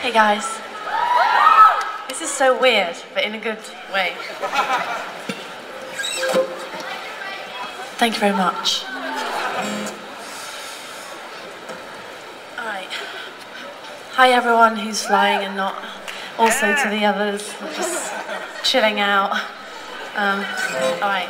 Hey guys. This is so weird, but in a good way. Thank you very much. Alright. Hi everyone who's flying and not also to the others, just chilling out. Um, alright.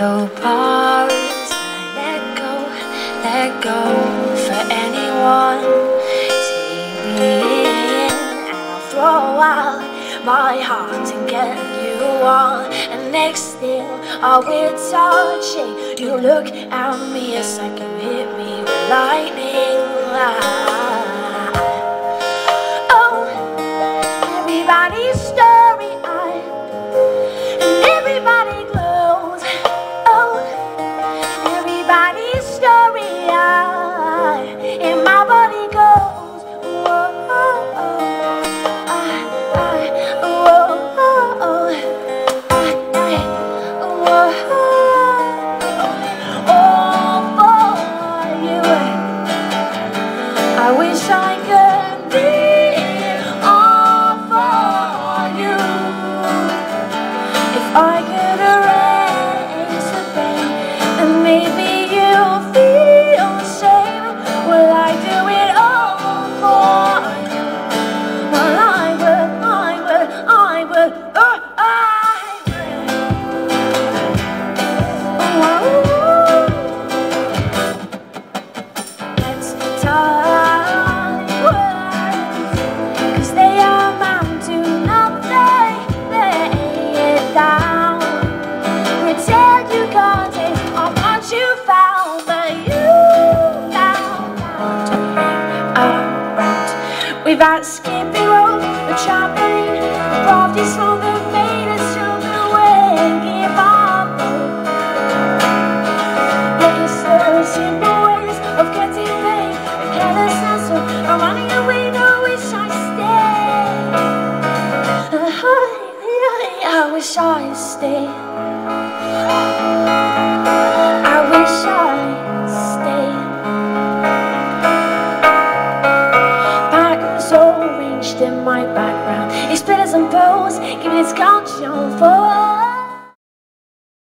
Parts I let go, let go for anyone. And I'll throw out my heart and get you on. And next thing I will touch it, you look at me as like you hit me with lightning. I get erase We've skipping rope, the trampoline, the party song that made us jump away and give up. Yeah, it's the simple ways of getting paid, the careless sense of running away. No, wish I stayed. I wish I stayed. Patterns arranged in my background. It's pillars and